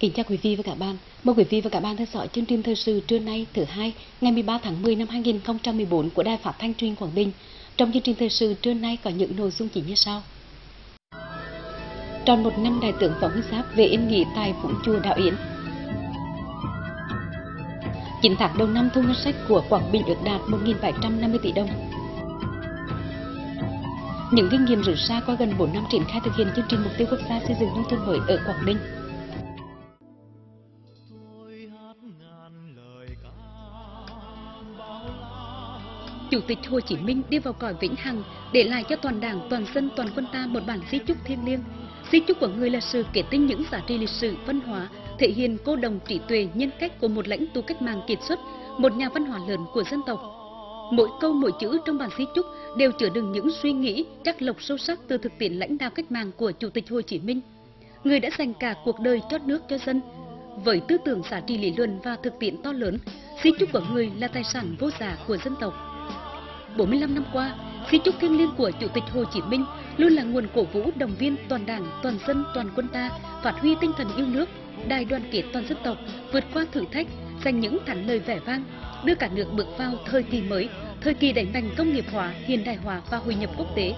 Kính chào quý vị và các bạn. Mời quý vị và các bạn theo dõi chương trình thời sự trưa nay thứ hai, ngày 13 tháng 10 năm 2014 của Đài Phát thanh Truyền Quảng Bình. Trong chương trình thời sự trưa nay có những nội dung chính như sau. Tròn một năm đại tướng Võ Nguyên Giáp về yên nghỉ tại Vũng Chùa Đạo Yến. Chín tháng đầu năm thu ngân sách của Quảng Bình ước đạt 1.750 tỷ đồng. Những kinh nghiệm rủi ra qua gần 4 năm triển khai thực hiện chương trình mục tiêu quốc gia xây dựng nông thôn mới ở Quảng Bình. Chủ tịch Hồ Chí Minh đi vào cõi vĩnh hằng, để lại cho toàn đảng, toàn dân, toàn quân ta một bản di chúc thiêng liêng. Di chúc của người là sự kết tinh những giá trị lịch sử, văn hóa, thể hiện cô đồng trí tuệ, nhân cách của một lãnh tụ cách mạng kiệt xuất, một nhà văn hóa lớn của dân tộc. Mỗi câu mỗi chữ trong bản di chúc đều chứa đựng những suy nghĩ chắc lọc sâu sắc từ thực tiễn lãnh đạo cách mạng của Chủ tịch Hồ Chí Minh, người đã dành cả cuộc đời cho nước cho dân. Với tư tưởng giá trị lý luận và thực tiễn to lớn, di chúc của người là tài sản vô giá của dân tộc. 45 năm qua, di chúc thiêng liêng của Chủ tịch Hồ Chí Minh luôn là nguồn cổ vũ động viên toàn đảng, toàn dân, toàn quân ta phát huy tinh thần yêu nước, đại đoàn kết toàn dân tộc, vượt qua thử thách, giành những thắng lợi vẻ vang, đưa cả nước bước vào thời kỳ mới, thời kỳ đẩy mạnh công nghiệp hóa, hiện đại hóa và hội nhập quốc tế.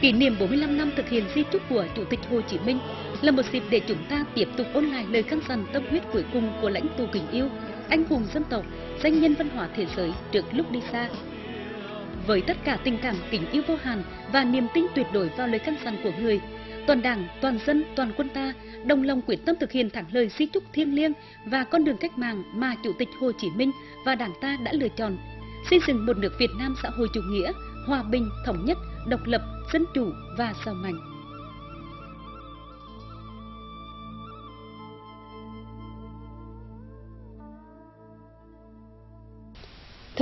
Kỷ niệm 45 năm thực hiện di chúc của Chủ tịch Hồ Chí Minh là một dịp để chúng ta tiếp tục ôn lại lời căn dặn tâm huyết cuối cùng của lãnh tụ kính yêu, anh hùng dân tộc, danh nhân văn hóa thế giới trước lúc đi xa. Với tất cả tình cảm kính yêu vô hạn và niềm tin tuyệt đối vào lời căn dặn của người, toàn đảng, toàn dân, toàn quân ta đồng lòng quyết tâm thực hiện thẳng lời di chúc thiêng liêng và con đường cách mạng mà Chủ tịch Hồ Chí Minh và Đảng ta đã lựa chọn, xây dựng một nước Việt Nam xã hội chủ nghĩa, hòa bình, thống nhất, độc lập, dân chủ và giàu mạnh.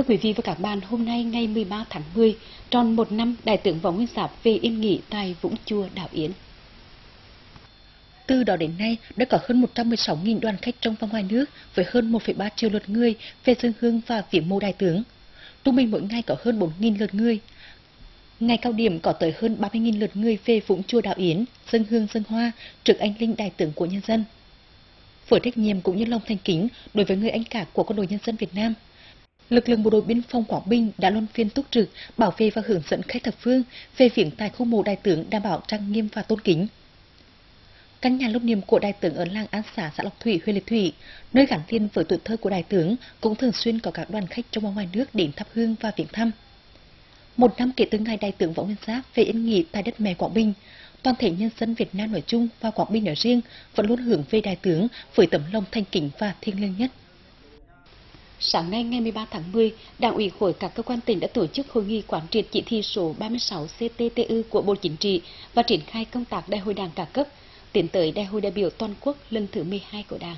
Thưa quý vị và các bạn, hôm nay ngày 13 tháng 10, tròn một năm Đại tướng Võ Nguyên Giáp về yên nghỉ tại Vũng Chùa, đảo Yến. Từ đó đến nay, đã có hơn 116.000 đoàn khách trong và ngoài nước với hơn 1,3 triệu lượt người về dân hương và viếng mộ đại tướng. Trung bình mỗi ngày có hơn 4.000 lượt người. Ngày cao điểm có tới hơn 30.000 lượt người về Vũng Chùa Đảo Yến, dân hương dân hoa, trực anh linh đại tướng của nhân dân. Với trách nhiệm cũng như lòng thành kính đối với người anh cả của quân đội nhân dân Việt Nam, lực lượng bộ đội biên phòng Quảng Bình đã luân phiên túc trực, bảo vệ và hướng dẫn khách thập phương về viếng tại khu mộ đại tướng đảm bảo trang nghiêm và tôn kính. Căn nhà lưu niệm của đại tướng ở làng An Xã, xã Lộc Thủy, huyện Lệ Thủy, nơi gắn liền với tuổi thơ của đại tướng, cũng thường xuyên có các đoàn khách trong và ngoài nước đến thắp hương và viếng thăm. Một năm kể từ ngày đại tướng Võ Nguyên Giáp về yên nghỉ tại đất mẹ Quảng Bình, toàn thể nhân dân Việt Nam nói chung và Quảng Bình nói riêng vẫn luôn hưởng về đại tướng với tấm lòng thanh kính và thiêng liêng nhất. Sáng nay ngày 13 tháng 10, Đảng ủy khối các cơ quan tỉnh đã tổ chức hội nghị quán triệt chỉ thị số 36 CTTU của Bộ Chính trị và triển khai công tác đại hội đảng cả cấp tiến tới Đại hội đại biểu toàn quốc lần thứ 12 của Đảng.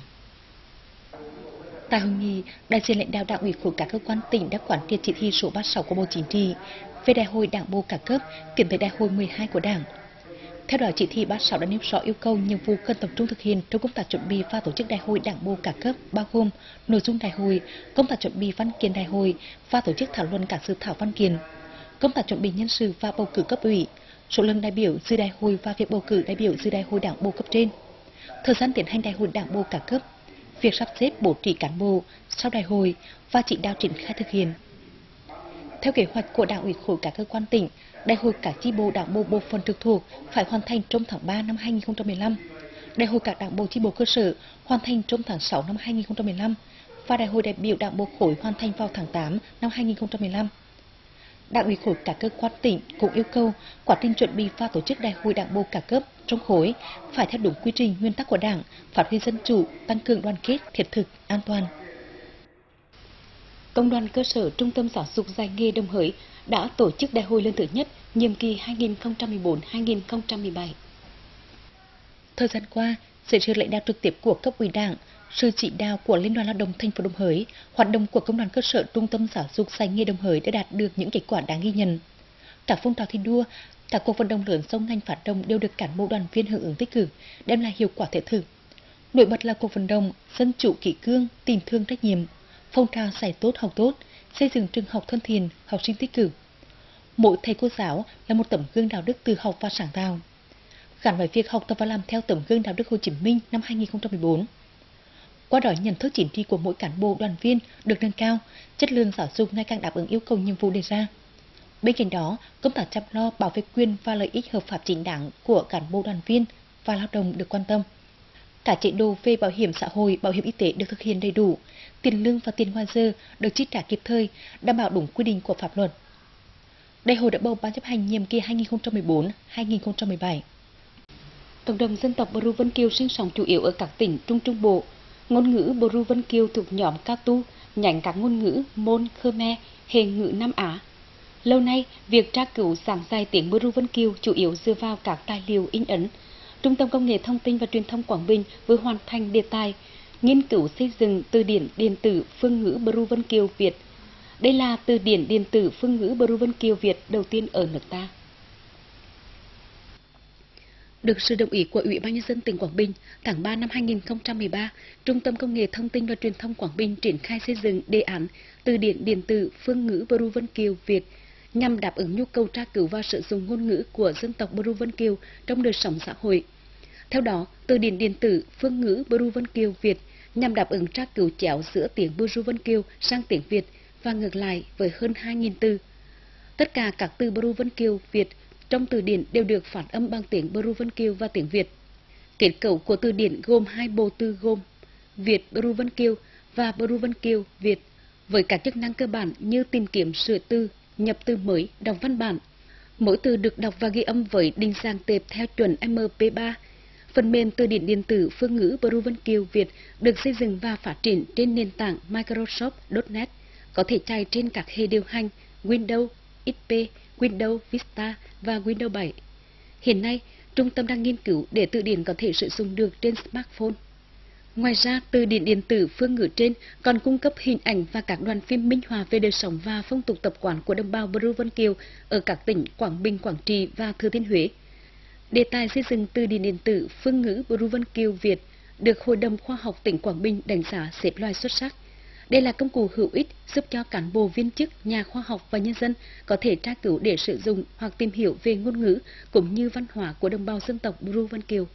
Tại hội nghị, đại diện lãnh đạo đảng ủy khối các cơ quan tỉnh đã quán triệt chỉ thị số 36 của Bộ Chính trị về Đại hội Đảng bộ cả cấp tiến tới Đại hội 12 của Đảng. Theo đó, chỉ thị 36 đã nêu rõ yêu cầu nhiệm vụ cần tập trung thực hiện trong công tác chuẩn bị và tổ chức đại hội đảng bộ cả cấp bao gồm nội dung đại hội, công tác chuẩn bị văn kiện đại hội và tổ chức thảo luận các dự thảo văn kiện, công tác chuẩn bị nhân sự và bầu cử cấp ủy, số lượng đại biểu dự đại hội và việc bầu cử đại biểu dự đại hội đảng bộ cấp trên, thời gian tiến hành đại hội đảng bộ cả cấp, việc sắp xếp bố trí cán bộ sau đại hội và chỉ đạo triển khai thực hiện. Theo kế hoạch của đảng ủy khối các cơ quan tỉnh, đại hội các chi bộ đảng bộ bộ phận trực thuộc phải hoàn thành trong tháng 3 năm 2015, đại hội các đảng bộ chi bộ cơ sở hoàn thành trong tháng 6 năm 2015 và đại hội đại biểu đảng bộ khối hoàn thành vào tháng 8 năm 2015. Đảng ủy khối các cơ quan tỉnh cũng yêu cầu quá trình chuẩn bị và tổ chức đại hội đảng bộ cả cấp trong khối phải theo đúng quy trình nguyên tắc của đảng, phát huy dân chủ, tăng cường đoàn kết, thiết thực, an toàn. Công đoàn cơ sở Trung tâm Giáo dục dạy nghề Đồng Hới đã tổ chức đại hội lần thứ nhất nhiệm kỳ 2014-2017. Thời gian qua, dưới sự lãnh đạo trực tiếp của cấp ủy đảng, sự chỉ đạo của Liên đoàn Lao động thành phố Đồng Hới, hoạt động của công đoàn cơ sở Trung tâm Giáo dục sài nghề Đồng Hới đã đạt được những kết quả đáng ghi nhận. Các phong trào thi đua, các cuộc vận động lớn sông ngành phát động đều được cán bộ đoàn viên hưởng ứng tích cực, đem lại hiệu quả thiết thực. Nổi bật là cuộc vận động dân chủ kỷ cương, tình thương trách nhiệm, phong trào giải tốt học tốt, xây dựng trường học thân thiện, học sinh tích cực. Mỗi thầy cô giáo là một tấm gương đạo đức tự học và sáng tạo. gắn với việc học tập và làm theo tấm gương đạo đức Hồ Chí Minh năm 2014. Qua đó nhận thức chính trị của mỗi cán bộ đoàn viên được nâng cao, chất lượng giáo dục ngày càng đáp ứng yêu cầu nhiệm vụ đề ra. Bên cạnh đó, công tác chăm lo bảo vệ quyền và lợi ích hợp pháp chính đáng của cán bộ đoàn viên và lao động được quan tâm. Cả chế độ về bảo hiểm xã hội, bảo hiểm y tế được thực hiện đầy đủ, tiền lương và tiền ngoài giờ được chi trả kịp thời, đảm bảo đúng quy định của pháp luật. Đại hội đã bầu ban chấp hành nhiệm kỳ 2014-2017. Cộng đồng dân tộc Bru Vân Kiều sinh sống chủ yếu ở các tỉnh Trung Trung Bộ. Ngôn ngữ Bru Vân Kiều thuộc nhóm Ca Tu, nhánh các ngôn ngữ Môn, Khmer, Hề ngữ Nam Á. Lâu nay, việc tra cứu giảng dạy tiếng Bru Vân Kiều chủ yếu dựa vào các tài liệu in ấn. Trung tâm Công nghệ Thông tin và Truyền thông Quảng Bình vừa hoàn thành đề tài nghiên cứu xây dựng từ điển điện tử phương ngữ Bru Vân Kiều Việt. Đây là từ điển điện tử phương ngữ Bru Vân Kiều Việt đầu tiên ở nước ta. Được sự đồng ý của Ủy ban Nhân dân tỉnh Quảng Bình, tháng 3 năm 2013, Trung tâm Công nghệ Thông tin và Truyền thông Quảng Bình triển khai xây dựng đề án từ điển điện tử phương ngữ Bru Vân Kiều Việt nhằm đáp ứng nhu cầu tra cứu và sử dụng ngôn ngữ của dân tộc Bru Vân Kiều trong đời sống xã hội. Theo đó, từ điển điện tử phương ngữ Bru Vân Kiều Việt nhằm đáp ứng tra cứu chéo giữa tiếng Buru Vân Kiều sang tiếng Việt và ngược lại với hơn 2.000 từ. Tất cả các từ Buru Vân Kiều Việt trong từ điển đều được phản âm bằng tiếng Buru Vân Kiều và tiếng Việt. Kết cấu của từ điển gồm hai bộ từ gồm Việt Buru Vân Kiều và Buru Vân Kiều Việt với các chức năng cơ bản như tìm kiếm sửa từ, nhập từ mới, đọc văn bản. Mỗi từ được đọc và ghi âm với định dạng tệp theo chuẩn MP3. Phần mềm từ điển điện tử phương ngữ Bru Vân Kiều Việt được xây dựng và phát triển trên nền tảng Microsoft.NET, có thể chạy trên các hệ điều hành Windows, XP, Windows Vista và Windows 7. Hiện nay, trung tâm đang nghiên cứu để từ điển có thể sử dụng được trên smartphone. Ngoài ra, từ điển điện tử phương ngữ trên còn cung cấp hình ảnh và các đoàn phim minh họa về đời sống và phong tục tập quán của đồng bào Bru Vân Kiều ở các tỉnh Quảng Bình, Quảng Trị và Thừa Thiên Huế. Đề tài xây dựng từ điển điện tử phương ngữ Bru Vân Kiều Việt được Hội đồng Khoa học tỉnh Quảng Bình đánh giá xếp loại xuất sắc. Đây là công cụ hữu ích giúp cho cán bộ viên chức, nhà khoa học và nhân dân có thể tra cứu để sử dụng hoặc tìm hiểu về ngôn ngữ cũng như văn hóa của đồng bào dân tộc Bru Vân Kiều.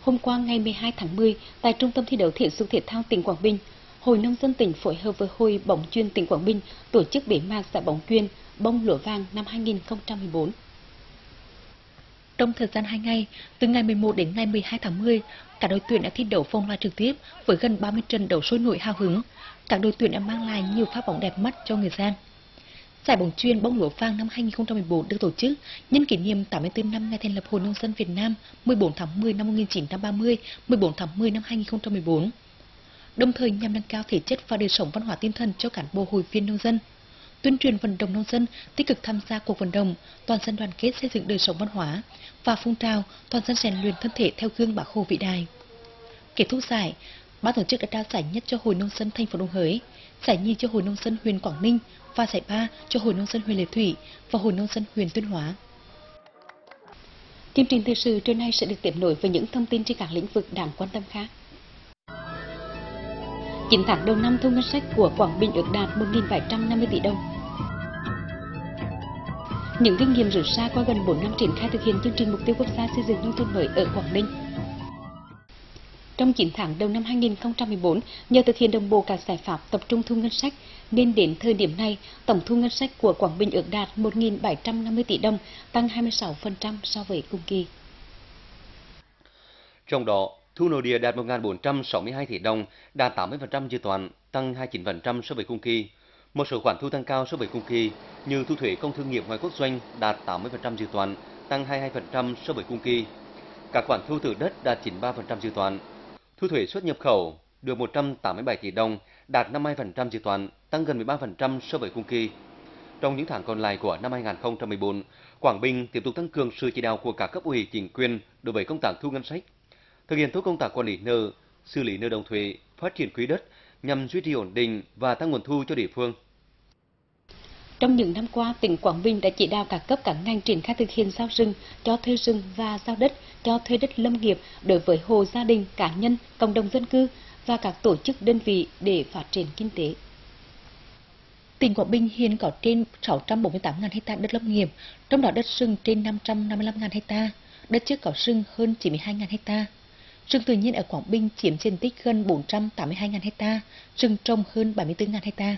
Hôm qua ngày 12 tháng 10, tại Trung tâm thi đấu thể dục thể thao tỉnh Quảng Bình, Hội nông dân tỉnh phối hợp với Hội bóng chuyên tỉnh Quảng Bình tổ chức bế mạc giải bóng chuyên bông lửa vàng năm 2014. Trong thời gian 2 ngày, từ ngày 11 đến ngày 12 tháng 10, cả đội tuyển đã thi đấu phong loại trực tiếp với gần 30 trận đấu sôi nổi hào hứng. Các đội tuyển đã mang lại nhiều pha bóng đẹp mắt cho người xem. Giải bóng chuyền bóng lúa vàng năm 2014 được tổ chức nhân kỷ niệm 84 năm ngày thành lập Hội Nông dân Việt Nam 14 tháng 10 năm 1930, 14 tháng 10 năm 2014. Đồng thời nhằm nâng cao thể chất và đời sống văn hóa tinh thần cho cán bộ hội viên nông dân tuyên truyền vận động nông dân tích cực tham gia cuộc vận động toàn dân đoàn kết xây dựng đời sống văn hóa và phong trào toàn dân rèn luyện thân thể theo gương bác hồ vĩ đại. Kết thúc giải, ban tổ chức đã trao giải nhất cho hội nông dân thành phố Đồng Hới, giải nhì cho hội nông dân huyện Quảng Ninh và giải ba cho hội nông dân huyện Lệ Thủy và hội nông dân huyện Tuyên Hóa. Chương trình thời sự trưa nay sẽ được tiếp nối với những thông tin trên các lĩnh vực đáng quan tâm khác. 9 tháng đầu năm thu ngân sách của Quảng Bình ước đạt 1.750 tỷ đồng. Những kinh nghiệm rút ra qua gần 4 năm triển khai thực hiện chương trình mục tiêu quốc gia xây dựng nông thôn mới ở Quảng Ninh. Trong 9 tháng đầu năm 2014, nhờ thực hiện đồng bộ các giải pháp tập trung thu ngân sách, nên đến thời điểm này, tổng thu ngân sách của Quảng Bình ước đạt 1.750 tỷ đồng, tăng 26% so với cùng kỳ. Trong đó, thu nội địa đạt 1.462 tỷ đồng, đạt 80% dự toán, tăng 29% so với cùng kỳ. Một số khoản thu tăng cao so với cùng kỳ, như thu thuế công thương nghiệp ngoài quốc doanh đạt 80% dự toán, tăng 22% so với cùng kỳ. Các khoản thu từ đất đạt 93% dự toán. Thu thuế xuất nhập khẩu được 187 tỷ đồng, đạt 52% dự toán, tăng gần 13% so với cùng kỳ. Trong những tháng còn lại của năm 2014, Quảng Bình tiếp tục tăng cường sự chỉ đạo của các cấp ủy chính quyền đối với công tác thu ngân sách, thực hiện tốt công tác quản lý nợ, xử lý nợ đồng thuế, phát triển quỹ đất nhằm duy trì ổn định và tăng nguồn thu cho địa phương. Trong những năm qua, tỉnh Quảng Bình đã chỉ đạo các cấp các ngành triển khai thực hiện giao rừng, cho thuê rừng và giao đất, cho thuê đất lâm nghiệp đối với hộ gia đình, cá nhân, cộng đồng dân cư và các tổ chức đơn vị để phát triển kinh tế. Tỉnh Quảng Bình hiện có trên 648.000 ha đất lâm nghiệp, trong đó đất rừng trên 555.000 ha, đất chưa có rừng hơn 92.000 ha. Rừng tự nhiên ở Quảng Bình chiếm diện tích gần 482.000 ha, rừng trồng hơn 74.000 ha.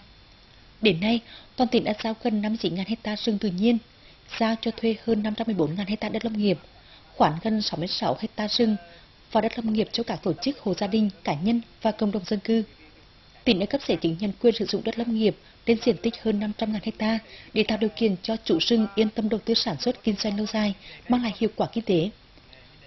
Đến nay, toàn tỉnh đã giao gần 59.000 hecta rừng tự nhiên, giao cho thuê hơn 514.000 hecta đất lâm nghiệp, khoảng gần 66 hecta rừng và đất lâm nghiệp cho các tổ chức hộ gia đình, cá nhân và cộng đồng dân cư. Tỉnh đã cấp giấy chứng nhận quyền sử dụng đất lâm nghiệp trên diện tích hơn 500.000 hecta để tạo điều kiện cho chủ rừng yên tâm đầu tư sản xuất kinh doanh lâu dài, mang lại hiệu quả kinh tế.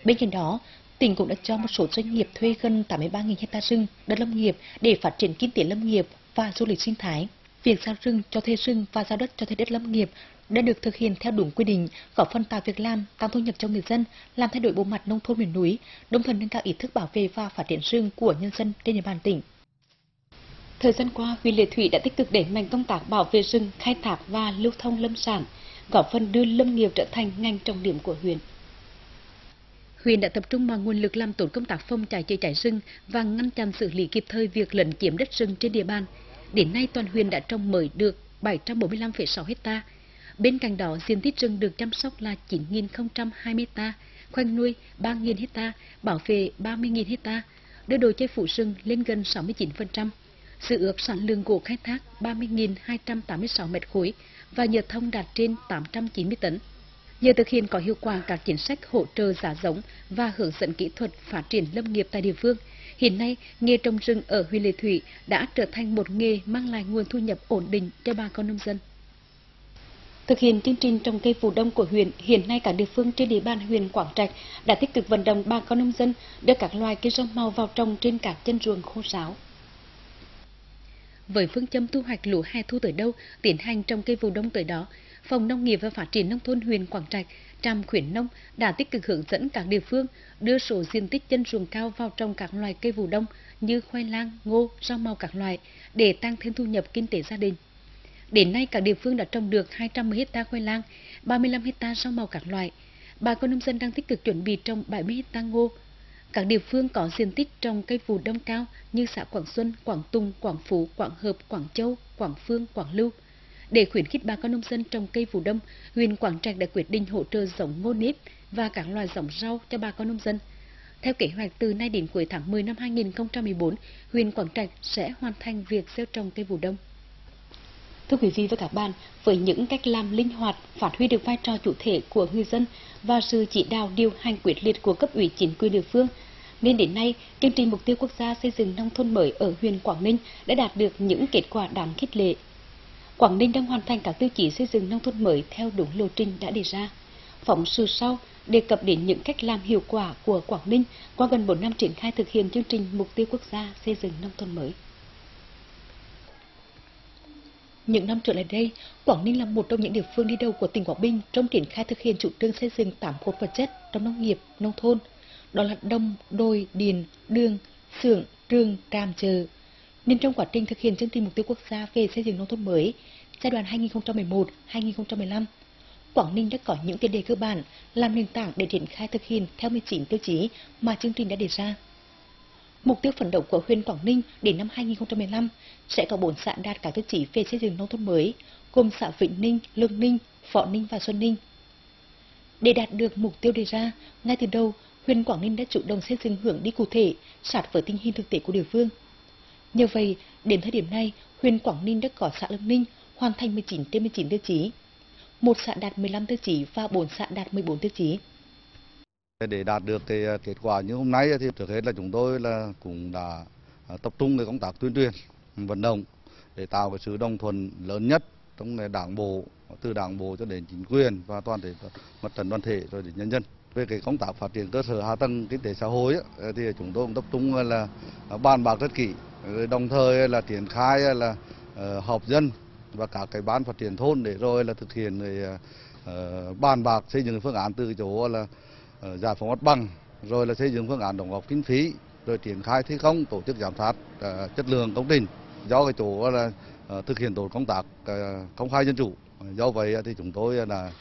Bên cạnh đó, tỉnh cũng đã cho một số doanh nghiệp thuê gần 83.000 hecta rừng đất lâm nghiệp để phát triển kinh tế lâm nghiệp và du lịch sinh thái. Việc giao rừng cho thuê rừng và giao đất cho thuê đất lâm nghiệp đã được thực hiện theo đúng quy định, góp phần tạo việc làm, tăng thu nhập cho người dân, làm thay đổi bộ mặt nông thôn miền núi, đồng thời nâng cao ý thức bảo vệ và phát triển rừng của nhân dân trên địa bàn tỉnh. Thời gian qua, huyện Lệ Thủy đã tích cực đẩy mạnh công tác bảo vệ rừng, khai thác và lưu thông lâm sản, góp phần đưa lâm nghiệp trở thành ngành trọng điểm của huyện. Huyện đã tập trung mọi nguồn lực làm tốt công tác phòng cháy chữa cháy rừng và ngăn chặn xử lý kịp thời việc lấn chiếm đất rừng trên địa bàn. Đến nay toàn huyện đã trồng mới được 745,6 hecta. Bên cạnh đó, diện tích rừng được chăm sóc là 9.020 hecta, khoanh nuôi 3.000 hecta, bảo vệ 30.000 hecta, đưa đồ chơi phủ rừng lên gần 69%. Sự ước sản lượng gỗ khai thác 30.286 mét khối và nhựa thông đạt trên 890 tấn. Nhờ thực hiện có hiệu quả các chính sách hỗ trợ giá giống và hướng dẫn kỹ thuật phát triển lâm nghiệp tại địa phương, hiện nay nghề trồng rừng ở huyện Lệ Thủy đã trở thành một nghề mang lại nguồn thu nhập ổn định cho bà con nông dân. Thực hiện chương trình trồng cây vụ đông của huyện, hiện nay cả địa phương trên địa bàn huyện Quảng Trạch đã tích cực vận động bà con nông dân đưa các loài cây rau màu vào trồng trên các chân ruộng khô ráo. Với phương châm thu hoạch lúa hè thu tới đâu, tiến hành trồng cây vụ đông tới đó, Phòng Nông nghiệp và Phát triển Nông thôn huyện Quảng Trạch, Trạm khuyến nông đã tích cực hướng dẫn các địa phương đưa số diện tích chân ruộng cao vào trồng các loài cây vụ đông như khoai lang, ngô, rau màu các loại để tăng thêm thu nhập kinh tế gia đình. Đến nay, các địa phương đã trồng được 210 hecta khoai lang, 35 hecta rau màu các loại. Bà con nông dân đang tích cực chuẩn bị trồng 70 hecta ngô. Các địa phương có diện tích trồng cây vụ đông cao như xã Quảng Xuân, Quảng Tùng, Quảng Phú, Quảng Hợp, Quảng Châu, Quảng Phương, Quảng Lưu. Để khuyến khích bà con nông dân trồng cây vụ đông, huyện Quảng Trạch đã quyết định hỗ trợ giống ngô nếp và các loài giống rau cho bà con nông dân. Theo kế hoạch từ nay đến cuối tháng 10 năm 2014, huyện Quảng Trạch sẽ hoàn thành việc gieo trồng cây vụ đông. Thưa quý vị và các bạn, với những cách làm linh hoạt, phát huy được vai trò chủ thể của người dân và sự chỉ đạo điều hành quyết liệt của cấp ủy chính quyền địa phương, nên đến nay, chương trình mục tiêu quốc gia xây dựng nông thôn mới ở huyện Quảng Ninh đã đạt được những kết quả đáng khích lệ. Quảng Ninh đang hoàn thành các tiêu chí xây dựng nông thôn mới theo đúng lộ trình đã đề ra. Phóng sự sau đề cập đến những cách làm hiệu quả của Quảng Ninh qua gần 4 năm triển khai thực hiện chương trình mục tiêu quốc gia xây dựng nông thôn mới. Những năm trở lại đây, Quảng Ninh là một trong những địa phương đi đầu của tỉnh Quảng Bình trong triển khai thực hiện chủ trương xây dựng tám cột vật chất trong nông nghiệp, nông thôn, đó là đông, đồi, điền, đường, xưởng, trường, tràm chợ. Nên trong quá trình thực hiện chương trình mục tiêu quốc gia về xây dựng nông thôn mới giai đoạn 2011-2015, Quảng Ninh đã có những tiền đề cơ bản làm nền tảng để triển khai thực hiện theo 19 tiêu chí mà chương trình đã đề ra. Mục tiêu phấn đấu của huyện Quảng Ninh đến năm 2015 sẽ có 4 xã đạt các tiêu chí về xây dựng nông thôn mới, gồm xã Vĩnh Ninh, Lương Ninh, Phọ Ninh và Xuân Ninh. Để đạt được mục tiêu đề ra, ngay từ đầu, huyện Quảng Ninh đã chủ động xây dựng hướng đi cụ thể, sát với tình hình thực tế của địa phương. Nhờ vậy, đến thời điểm này, huyện Quảng Ninh đã có xã Lâm Ninh hoàn thành 19 trên 19 tiêu chí, một xã đạt 15 tiêu chí và 4 xã đạt 14 tiêu chí. Để đạt được cái à, kết quả như hôm nay thì trước hết là chúng tôi là cũng đã à, tập trung cái công tác tuyên truyền, vận động để tạo cái sự đồng thuận lớn nhất trong đảng bộ từ đảng bộ cho đến chính quyền và toàn thể mặt trận đoàn thể rồi đến nhân dân về cái công tác phát triển cơ sở hạ tầng kinh tế xã hội ấy, thì chúng tôi cũng tập trung là à, bàn bạc rất kỹ Ờ, đồng thời là triển khai là ờ, họp dân và các cái ban phát triển thôn để rồi là thực hiện rồi, ờ, bàn bạc xây dựng phương án từ chỗ là giải phóng mặt bằng rồi là xây dựng phương án đóng góp kinh phí rồi triển khai thi công tổ chức giám sát chất lượng công trình. Do cái chỗ là thực hiện tốt công tác công khai dân chủ. Do vậy thì chúng tôi là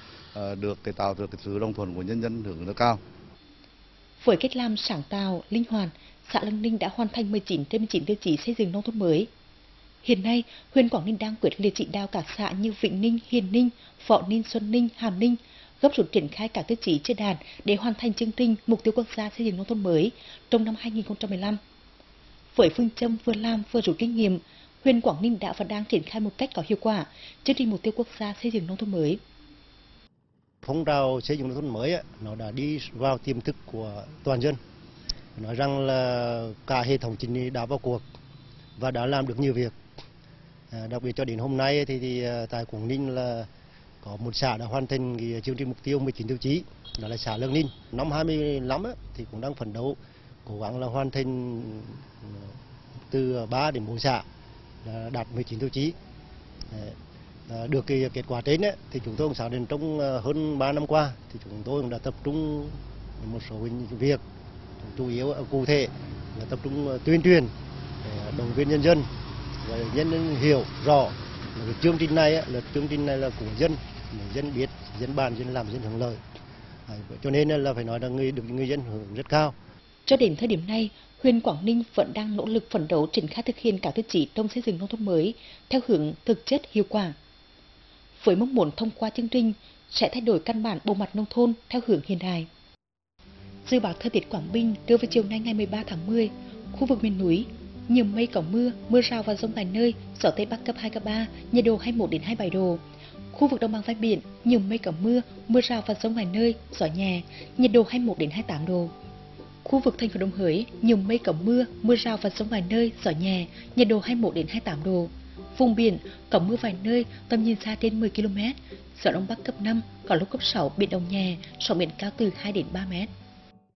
được cái tạo được cái sự đồng thuận của nhân dân hưởng rất cao. Với cách làm sáng tạo linh hoạt xã Lăng Ninh đã hoàn thành 19 trên 19 tiêu chí xây dựng nông thôn mới Hiện nay, huyện Quảng Ninh đang quyết liệt chỉ đạo các xã như Vĩnh Ninh, Hiền Ninh, Võ Ninh, Xuân Ninh, Hàm Ninh gấp rút triển khai các tiêu chí trên đàn để hoàn thành chương trình mục tiêu quốc gia xây dựng nông thôn mới trong năm 2015. Với phương châm vừa làm vừa rút kinh nghiệm, huyện Quảng Ninh đã và đang triển khai một cách có hiệu quả chương trình mục tiêu quốc gia xây dựng nông thôn mới. Phong trào xây dựng nông thôn mới nó đã đi vào tiềm thức của toàn dân. Nói rằng là cả hệ thống chính trị đã vào cuộc và đã làm được nhiều việc. À, đặc biệt cho đến hôm nay thì, thì à, tại Quảng Ninh là có một xã đã hoàn thành cái chương trình mục tiêu 19 tiêu chí đó là xã Lương Ninh. Năm 25 ấy, thì cũng đang phấn đấu cố gắng là hoàn thành ừ, từ 3 đến 4 xã đạt 19 tiêu chí. À, được cái kết quả trên ấy, thì chúng tôi cũng xác định trong à, hơn 3 năm qua thì chúng tôi cũng đã tập trung một số việc chủ yếu cụ thể là tập trung ờ, tuyên truyền động viên nhân dân. Và nhân dân hiểu rõ là cái chương trình này là chương trình này là của dân dân biết, dân bàn, dân làm, dân hưởng lợi. À, cho nên là phải nói là người, được người dân hưởng rất cao. Cho đến thời điểm này, huyện Quảng Ninh vẫn đang nỗ lực phấn đấu triển khai thực hiện các tiêu chí trong xây dựng nông thôn mới theo hướng thực chất hiệu quả. Với mong muốn thông qua chương trình sẽ thay đổi căn bản bộ mặt nông thôn theo hướng hiện đại. Dự báo thời tiết Quảng Bình đưa vào chiều nay ngày 13 tháng 10, khu vực miền núi nhiều mây có mưa, mưa rào và rông vài nơi, gió tây bắc cấp 2 cấp 3, nhiệt độ 21 đến 27 độ. Khu vực đồng bằng ven biển nhiều mây có mưa, mưa rào và rông vài nơi, gió nhẹ, nhiệt độ 21 đến 28 độ. Khu vực thành phố Đồng Hới nhiều mây có mưa, mưa rào và rông vài nơi, gió nhẹ, nhiệt độ 21 đến 28 độ. Vùng biển có mưa vài nơi, tầm nhìn xa trên 10 km, gió đông bắc cấp 5, có lúc cấp 6, biển động nhẹ, sóng biển cao từ 2 đến 3 mét.